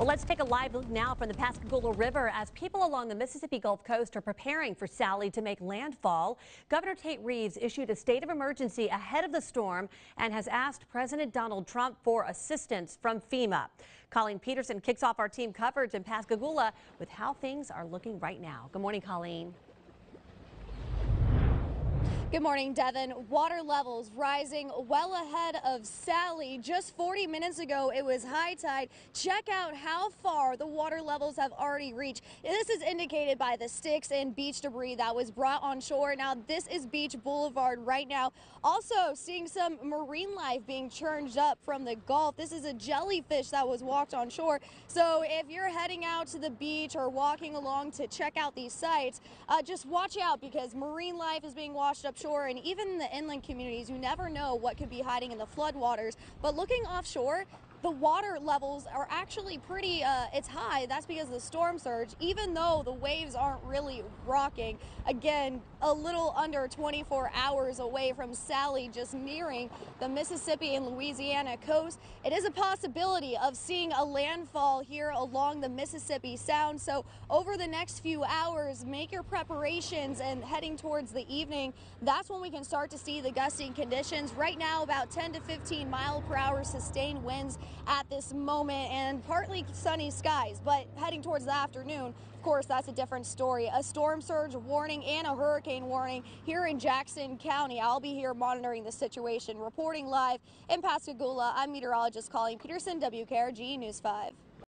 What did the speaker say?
Well, let's take a live look now from the Pascagoula River as people along the Mississippi Gulf Coast are preparing for Sally to make landfall. Governor Tate Reeves issued a state of emergency ahead of the storm and has asked President Donald Trump for assistance from FEMA. Colleen Peterson kicks off our team coverage in Pascagoula with how things are looking right now. Good morning, Colleen. Good morning, Devin. Water levels rising well ahead of Sally. Just 40 minutes ago, it was high tide. Check out how far the water levels have already reached. This is indicated by the sticks and beach debris that was brought on shore. Now, this is Beach Boulevard right now. Also, seeing some marine life being churned up from the Gulf. This is a jellyfish that was walked on shore. So if you're heading out to the beach or walking along to check out these sites, uh, just watch out because marine life is being washed up offshore and even in the inland communities, you never know what could be hiding in the floodwaters. But looking offshore, the water levels are actually pretty, uh, it's high. That's because of the storm surge, even though the waves aren't really rocking. Again, a little under 24 hours away from Sally, just nearing the Mississippi and Louisiana coast. It is a possibility of seeing a landfall here along the Mississippi Sound. So over the next few hours, make your preparations and heading towards the evening. That's when we can start to see the gusting conditions. Right now, about 10 to 15 mile per hour sustained winds at this moment and partly sunny skies, but heading towards the afternoon, of course, that's a different story. A storm surge warning and a hurricane warning here in Jackson County. I'll be here monitoring the situation. Reporting live in Pascagoula, I'm meteorologist Colleen Peterson, WKRG News 5.